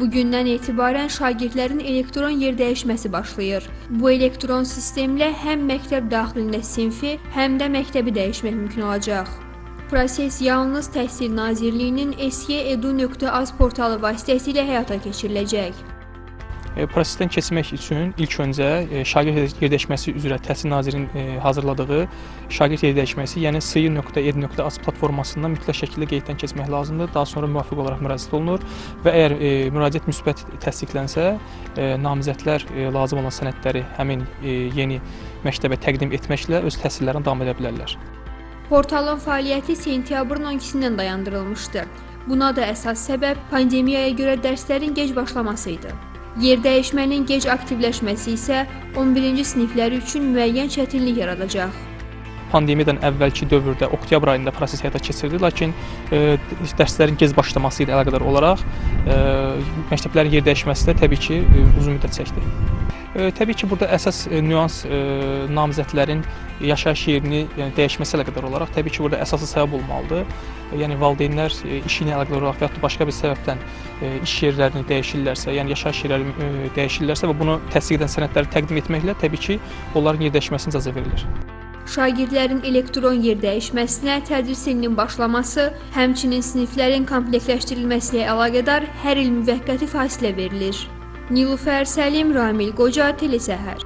Bu gündən etibarən şagirdlərin elektron yerdəyişməsi başlayır. Bu elektron sistemlə həm məktəb daxilində sinfi, həm də məktəbi dəyişmək mümkün olacaq. Proses yalnız Təhsil Nazirliyinin SY.edu.az portalı vasitəsilə həyata keçiriləcək. E, Prosesdən keçmək üçün ilk öncə e, şagird yerdəyişməsi üzrə Təhsil Nazirliyinin e, hazırladığı şagird yerdəyişməsi, yəni syi.edu.az platformasından mütləq şəkildə qeyddən keçmək lazımdır. Daha sonra müvafiq olaraq müraciət olunur və əgər müraciət müsbət təsdiqlənsə, namizədlər lazım olan sənədləri həmin yeni məktəbə təqdim etməklə öz təhsillərinə davam edə bilərlər. Portalın fəaliyyəti sentyabrın 12-dən dayandırılmışdı. Buna da əsas səbəb pandemiyaya görə dərslərin gec başlaması idi. Yerdəyişmənin gec aktivləşməsi isə 11-ci siniflər üçün müəyyən çətinlik yaradacaq. Pandemiyadan əvvəlki dövrdə oktyabr ayında proses həyata keçirildi, lakin e, dərslərin gec başlaması ilə əlaqədar olaraq e, məktəblərin yerdəyişməsi də təbii ki, e, uzun müddət çəkdi. E, təbii ki, burada əsas e, nüans e, namizədlərin yaşayış yerini yəni dəyişməsi ilə əlaqədar olaraq təbii ki, burada əsası səbəb olmalıdır. Yəni valideynlər e, işi ilə əlaqədar olaraq və ya başqa bir səbəbdən e, iş yerlərini dəyişirlərsə, yəni yaşayış yerləri e, dəyişirlərsə və bunu təsdiq edən sənədləri təqdim etməklə təbii ki, onların yerdəyişməsinə icazə verilir. Şagirdlərin elektron yerdəyişməsinə tədris ilinin başlaması, həmçinin siniflərin komplektləşdirilməsi ilə əlaqədar hər il müvəqqəti fasilə verilir. Nilufər Səlim, Ramil Qoca, Telesəhər.